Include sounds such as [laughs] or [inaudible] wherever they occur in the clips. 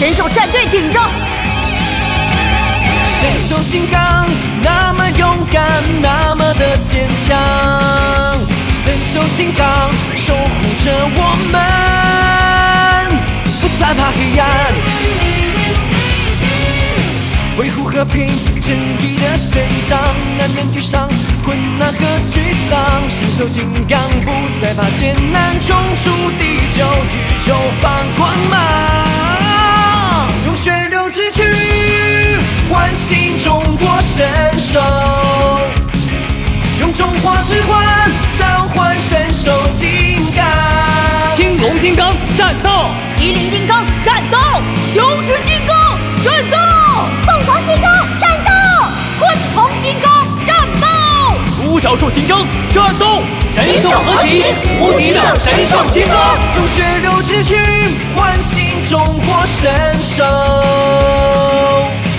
神兽战队顶着。神兽金刚那么勇敢，那么的坚强。神兽金刚守护着我们，不再怕黑暗，维护和平正义的伸张，难免遇上困难和沮丧。神兽金刚不再怕艰难，冲出地球，宇宙放光芒，血流之躯。唤醒中国神兽，用中华之魂召唤神兽金刚。青龙金刚战斗，麒麟金刚战斗，斗，独角兽金刚战斗，神兽合体，无敌的神兽金刚，用血肉之躯唤醒中国神兽。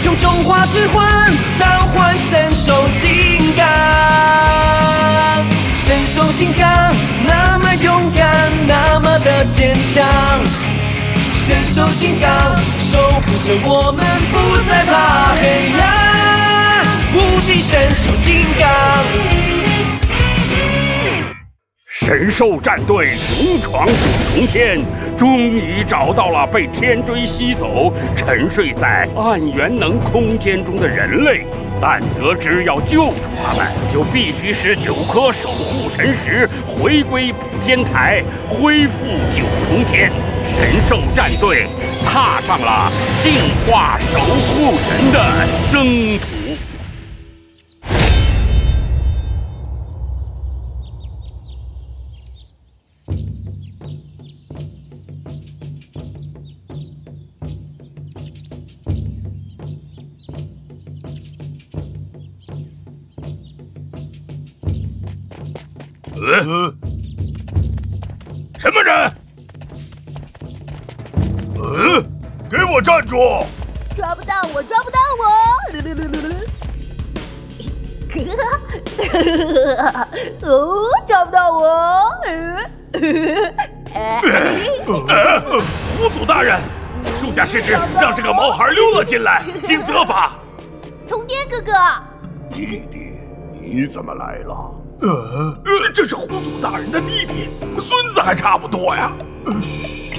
用中华之魂召唤神兽金刚，神兽金刚那么勇敢，那么的坚强。神兽金刚守护神兽战队勇闯九重天，终于找到了被天锥吸走、沉睡在暗元能空间中的人类。但得知要救出他们，就必须使九颗守护神石回归补天台，恢复九重天。神兽战队踏上了净化守护神的征途。呃，什么人？嗯，给我站住！抓不到我，抓不到我！[laughs] 哦，抓不到我！虎祖大人，属下失职，让这个毛孩溜了进来，请责罚。通天哥哥，弟弟，你怎么来了？呃呃，这是狐族大人的弟弟，孙子还差不多呀。嘘，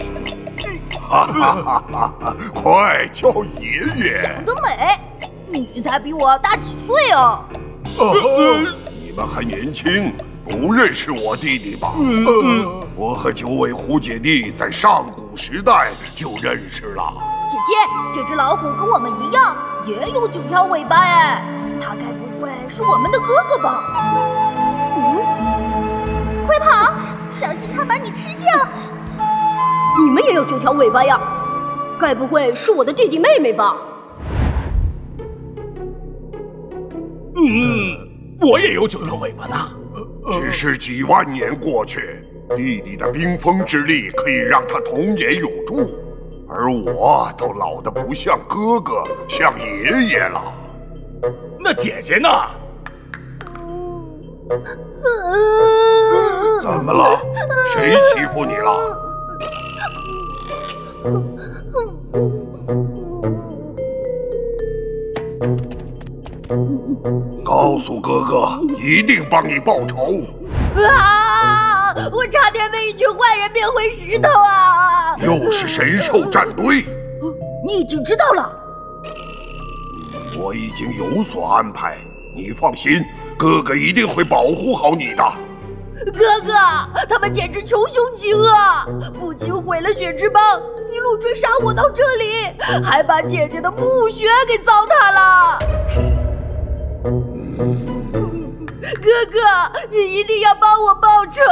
哈哈哈哈哈！快叫爷爷！想得美，你才比我大几岁啊？呃，你们还年轻，不认识我弟弟吧？我和九尾狐姐弟在上古时代就认识了。姐姐，这只老虎跟我们一样，也有九条尾巴哎，它该不会是我们的哥哥吧？快跑！小心它把你吃掉！你们也有九条尾巴呀？该不会是我的弟弟妹妹吧？嗯，我也有九条尾巴呢。只是几万年过去，弟弟的冰封之力可以让他童颜永驻，而我都老得不像哥哥，像爷爷了。那姐姐呢？怎么了？谁欺负你了？告诉哥哥，一定帮你报仇！啊！我差点被一群坏人变回石头啊！又是神兽战队，你已经知道了？我已经有所安排，你放心。哥哥一定会保护好你的，哥哥，他们简直穷凶极恶，不仅毁了雪之帮，一路追杀我到这里，还把姐姐的墓穴给糟蹋了。哥哥，你一定要帮我报仇！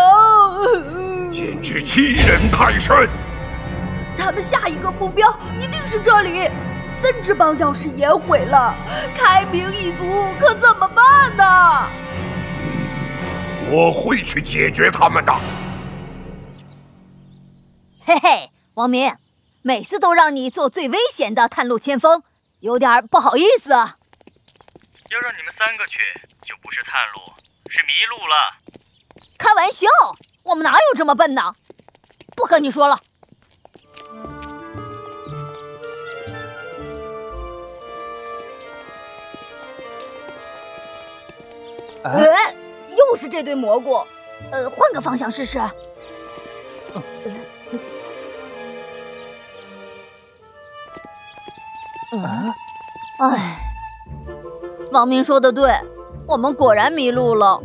简直欺人太甚！他们下一个目标一定是这里。森之帮要是也毁了，开明一族可怎么办呢？我会去解决他们的。嘿嘿，王明，每次都让你做最危险的探路先锋，有点不好意思啊。要让你们三个去，就不是探路，是迷路了。开玩笑，我们哪有这么笨呢？不和你说了。哎，又是这堆蘑菇。呃，换个方向试试。嗯，哎，王明说的对，我们果然迷路了。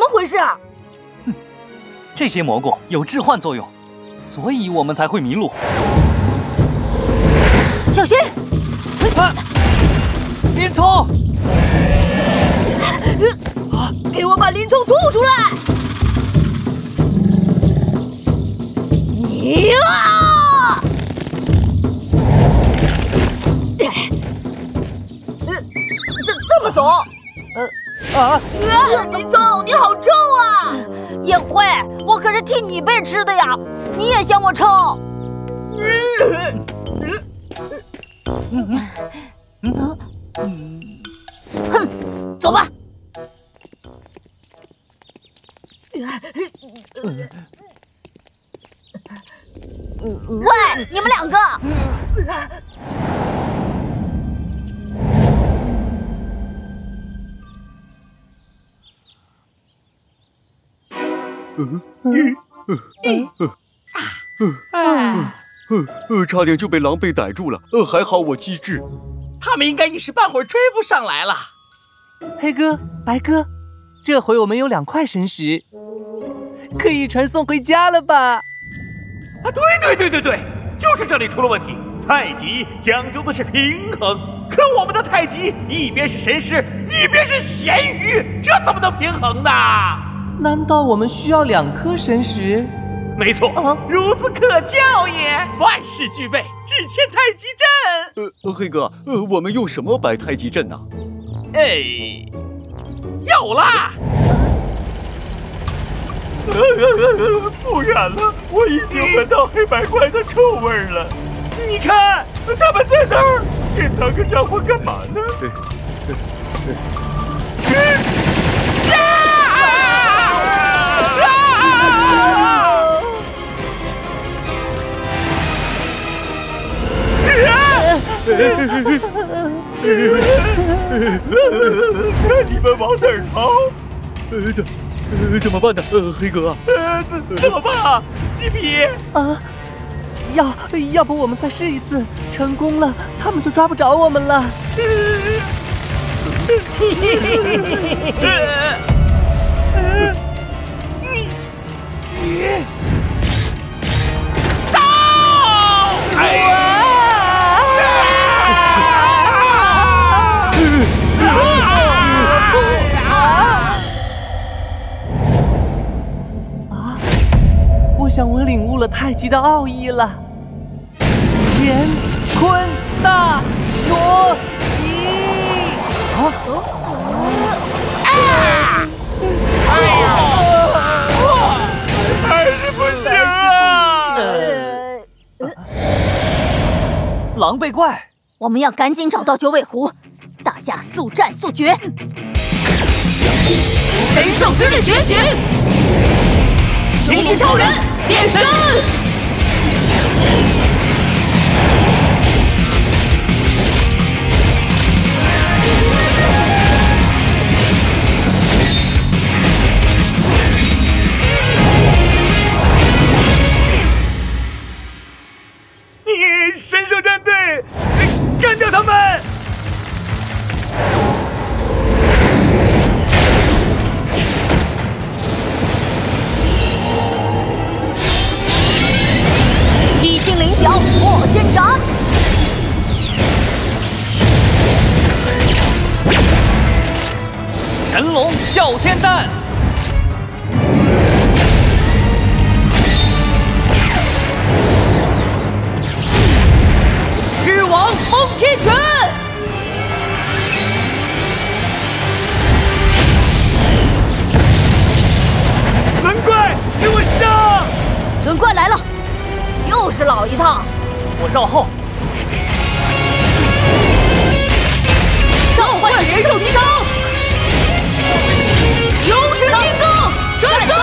么回事？哼，这些蘑菇有致幻作用。所以我们才会迷路。小心！啊！林聪！啊！给我把林聪吐出来！呀！这这么怂？啊啊！林聪，你好臭啊！叶辉，我可是替你被吃的呀！你也嫌我臭？差点就被狼被逮住了，呃，还好我机智。他们应该一时半会儿追不上来了。黑哥、白哥，这回我们有两块神石，可以传送回家了吧？啊，对对对对对，就是这里出了问题。太极讲究的是平衡，可我们的太极一边是神石，一边是咸鱼，这怎么能平衡呢？难道我们需要两颗神石？没错，孺子可教也。万事俱备，只欠太极阵。呃，黑哥，呃，我们用什么摆太极阵呢？哎，有啦！呃呃呃不远了，我已经闻到黑白怪的臭味了。你看，他们在那儿。这三个家伙干嘛呢？你们往哪儿逃？呃，怎呃怎么办呢？呃，黑哥，呃，怎怎么办？鸡皮啊，要要不我们再试一次，成功了，他们就抓不着我们了。[laughs] 走！哎。想我领悟了太极的奥义了，乾坤大挪移。啊！啊！哎呀！还是不行啊！狼狈怪，我们要赶紧找到九尾狐，大家速战速决。神圣之力觉醒！星星超人变身！我绕后。召唤人兽金刚，雄狮金刚，战斗！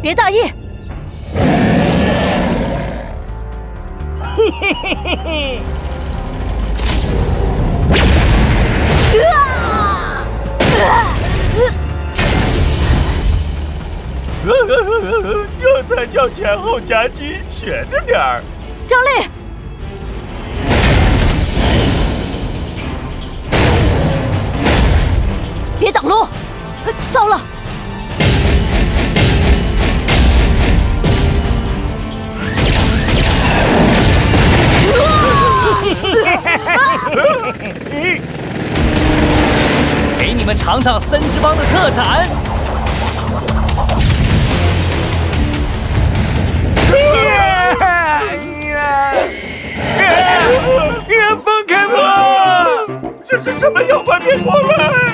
别大意。嘿嘿嘿嘿嘿！啊！这才叫前后夹击，学着点儿。张力！别挡路！糟了！[laughs] 给你们尝尝森之邦的特产！放开我！这是什么妖怪别过来！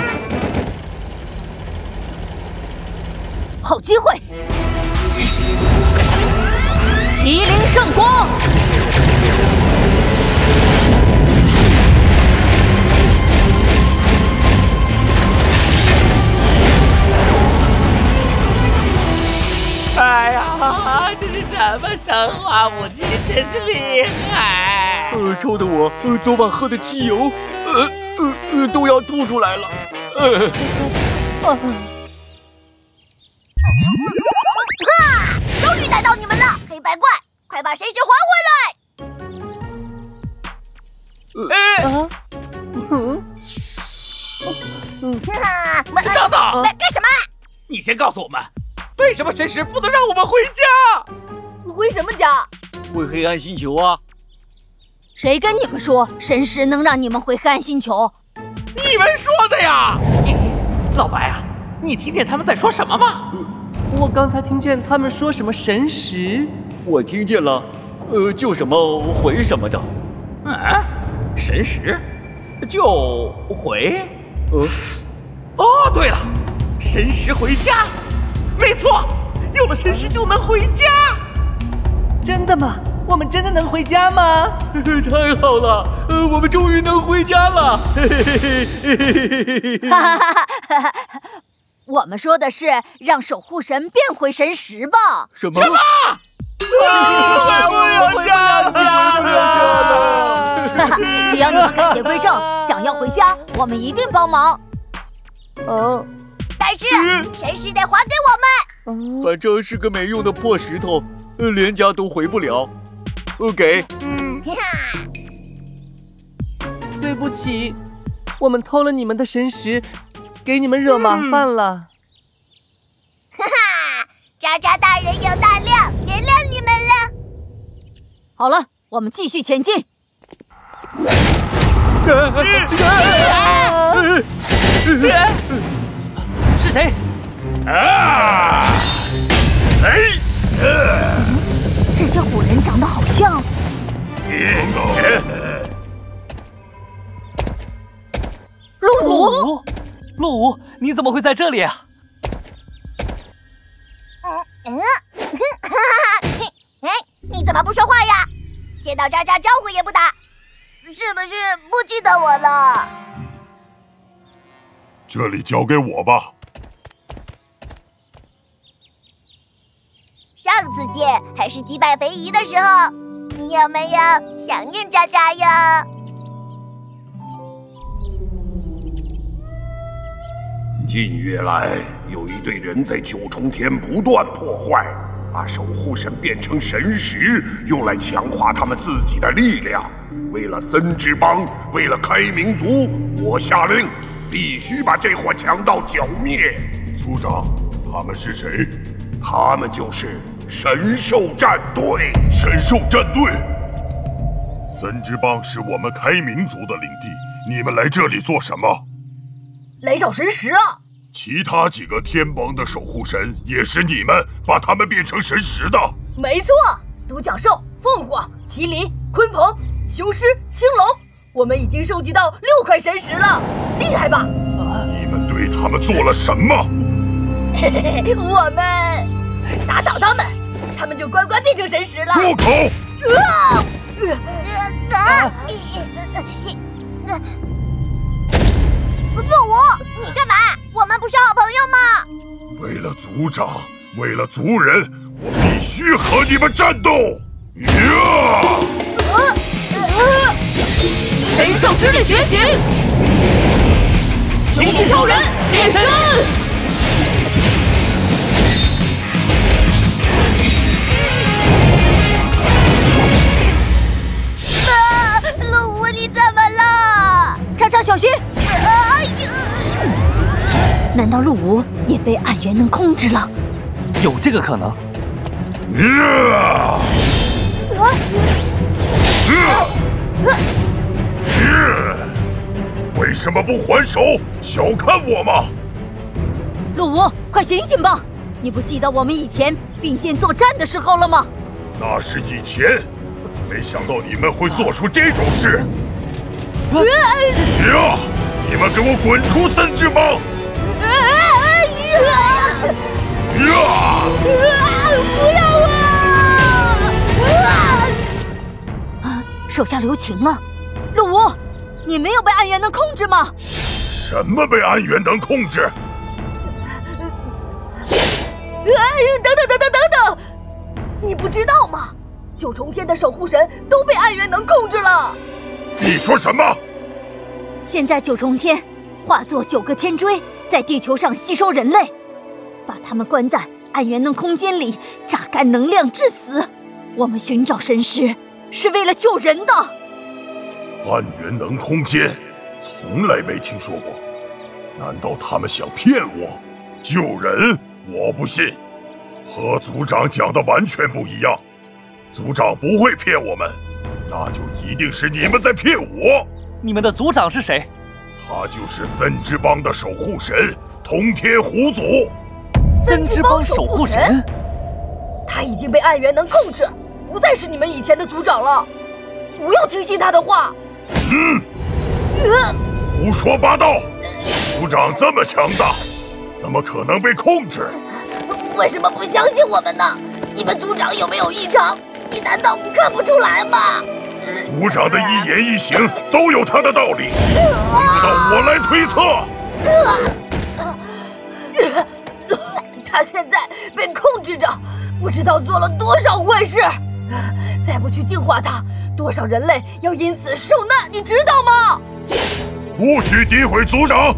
好机会！麒麟圣光！生化武器？真是厉害！呃，抽的我，呃，昨晚喝的汽油，呃呃呃，都要吐出来了。呃，哈！终于逮到你们了，黑白怪，快把神石还回来！哎，嗯，嗯，哈！等等，干什么？你先告诉我们。为什么神石不能让我们回家？回什么家？回黑暗星球啊！谁跟你们说神石能让你们回黑暗星球？你们说的呀！老白啊，你听见他们在说什么吗？我刚才听见他们说什么神石。我听见了，呃，就什么回什么的。嗯，神石就回？呃，哦，对了，神石回家。没错，有了神石就能回家。真的吗？我们真的能回家吗？[laughs] 太好了，呃，我们终于能回家了。[laughs] 哈哈哈哈哈！我们说的是让守护神变回神石吧？什么？什么？啊！我要回不了家了。哈哈，只要你们改邪归正，想要回家，我们一定帮忙。哦。但是神石得还给我们。反正是个没用的破石头，连家都回不了。呃给。嗯。对不起，我们偷了你们的神石，给你们惹麻烦了。[laughs] 哈哈，渣渣大人有大量，原谅你们了。好了，我们继续前进。是谁？啊！哎！这些虎人长得好像……陆武，陆武，你怎么会在这里啊？嗯嗯，哈哈哈！哎，你怎么不说话呀？见到渣渣招呼也不打，是不是不记得我了？这里交给我吧。上次见还是击败肥姨的时候，你有没有想念渣渣呀？近月来，有一队人在九重天不断破坏，把守护神变成神石，用来强化他们自己的力量。为了森之邦，为了开明族，我下令，必须把这伙强盗剿灭。族长，他们是谁？他们就是。神兽战队，神兽战队，森之帮是我们开明族的领地，你们来这里做什么？来找神石啊！其他几个天邦的守护神也是你们把他们变成神石的？没错，独角兽、凤凰、麒麟、鲲鹏、雄狮、青龙，我们已经收集到六块神石了，厉害吧？你们对他们做了什么？嘿嘿嘿，我们。打倒他们，他们就乖乖变成神石了。住口！啊！陆武，你干嘛？我们不是好朋友吗？为了族长，为了族人，我必须和你们战斗！呀！神圣之力觉醒，雄性超人变身！小心！哎呀！难道陆无也被暗元能控制了？有这个可能。啊！为什么不还手？小看我吗？陆无，快醒醒吧！你不记得我们以前并肩作战的时候了吗？那是以前，没想到你们会做出这种事！呀！你们给我滚出三只猫！呀！不要啊！啊！手下留情了，陆无，你没有被暗元能控制吗？什么被暗元能控制？哎，等等等等等等！你不知道吗？九重天的守护神都被暗元能控制了。你说什么？现在九重天化作九个天锥，在地球上吸收人类，把他们关在暗元能空间里，榨干能量致死。我们寻找神石是为了救人的。暗元能空间，从来没听说过。难道他们想骗我？救人？我不信。和族长讲的完全不一样。族长不会骗我们，那就一定是你们在骗我。你们的族长是谁？他就是森之帮的守护神通天狐祖。森之帮守护神？他已经被暗元能控制，不再是你们以前的族长了。不要听信他的话。嗯。胡说八道！族长这么强大，怎么可能被控制？为什么不相信我们呢？你们族长有没有异常？你难道看不出来吗？族长的一言一行都有他的道理，轮不到我来推测。他现在被控制着，不知道做了多少坏事。再不去净化他，多少人类要因此受难，你知道吗？不许诋毁族长！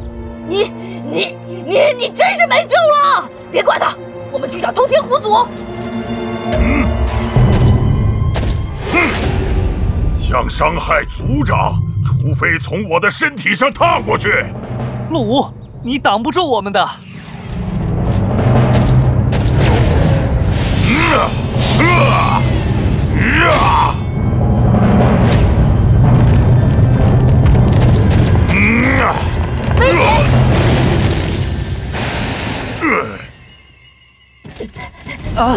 你你你你真是没救了！别管他，我们去找通天狐族。嗯。哼！想伤害族长，除非从我的身体上踏过去。陆无，你挡不住我们的。啊！啊！啊！嗯啊！危险！啊！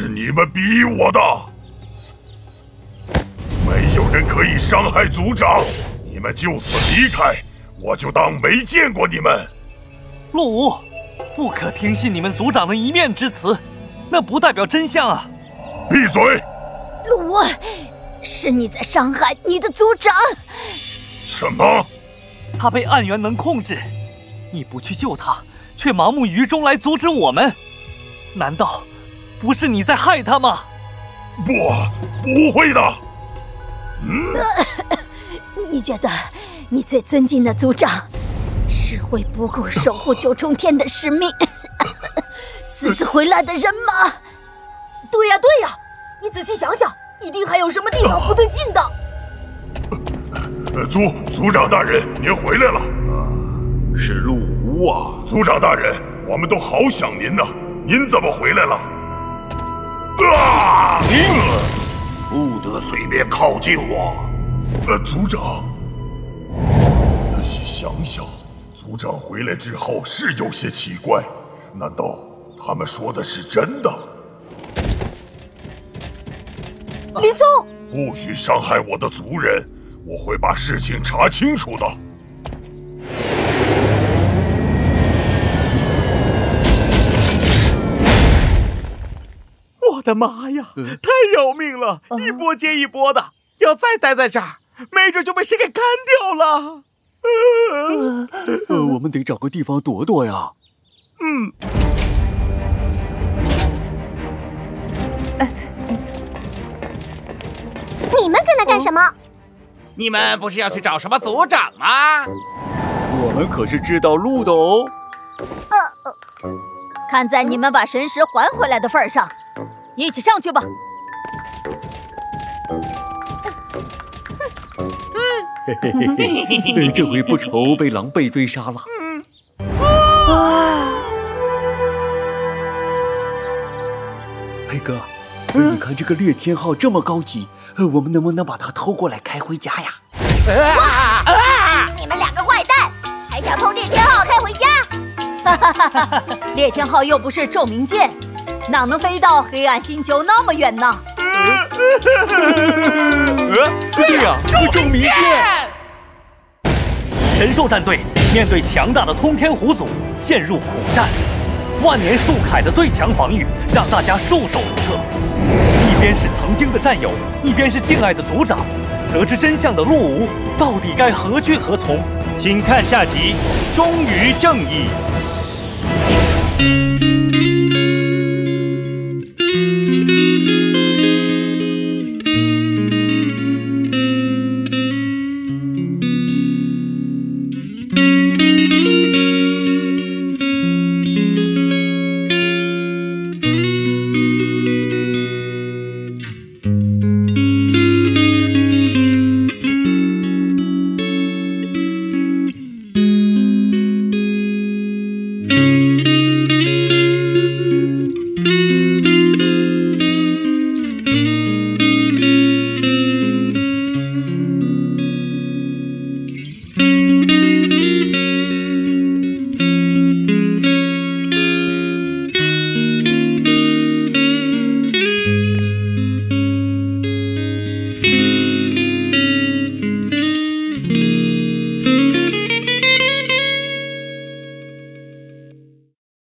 是你们逼我的，没有人可以伤害族长，你们就此离开，我就当没见过你们。陆无，不可听信你们族长的一面之词，那不代表真相啊！闭嘴！陆无，是你在伤害你的族长。什么？他被暗元能控制，你不去救他，却盲目于衷来阻止我们，难道？不是你在害他吗？不，不会的。嗯，[laughs] 你觉得你最尊敬的族长是会不顾守护九重天的使命 [laughs] 私自回来的人吗？对呀，对呀，你仔细想想，一定还有什么地方不对劲的。族族长大人，您回来了。是陆无啊，族长大人，我们都好想您呢。您怎么回来了？啊！不得随便靠近我。呃，族长，仔细想想，族长回来之后是有些奇怪，难道他们说的是真的？林宗，不许伤害我的族人，我会把事情查清楚的。我的妈呀！太要命了，一波接一波的，要再待在这儿，没准就被谁给干掉了。呃，我们得找个地方躲躲呀。嗯。你们跟来干什么？你们不是要去找什么族长吗？我们可是知道路的哦。呃，看在你们把神石还回来的份上，一起上去吧。嘿嘿嘿嘿，这回不愁被狼狈追杀了。哇！黑哥，你看这个猎天号这么高级，我们能不能把它偷过来开回家呀？哇！你们两个坏蛋，还想偷猎天号开回家？哈哈哈哈哈！猎天号又不是照明剑，哪能飞到黑暗星球那么远呢？[laughs] 呃对呀，宙明剑！神兽战队面对强大的通天虎族，陷入苦战。万年树铠的最强防御让大家束手无策。一边是曾经的战友，一边是敬爱的族长。得知真相的陆武到底该何去何从？请看下集《忠于正义》。